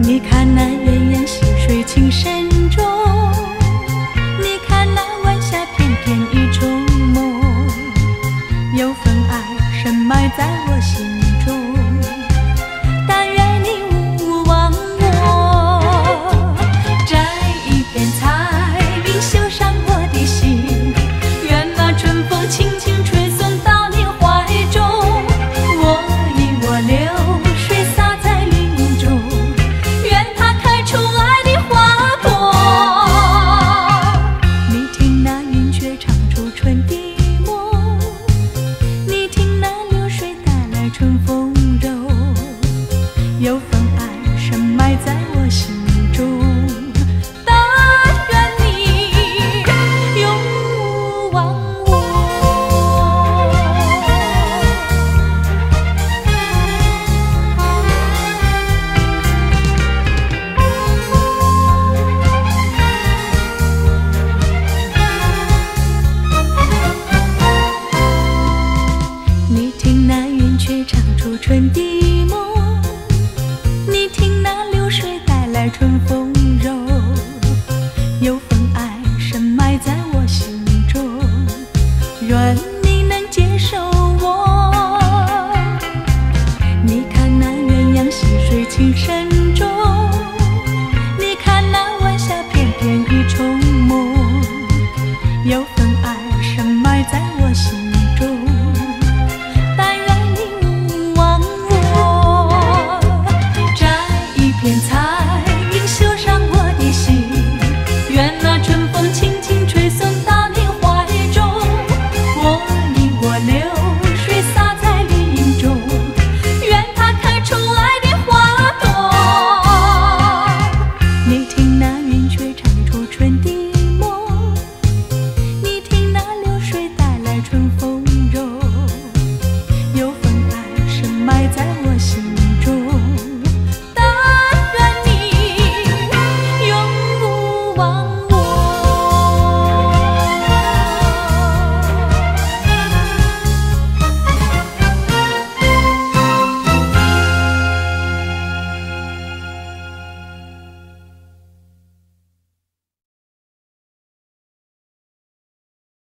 你看那鸳鸯戏春风柔有份爱深埋在我心中愿你能接受我。你看那鸳鸯戏水情深重你看那晚霞片片意重朦有份爱深埋在我心。春风轻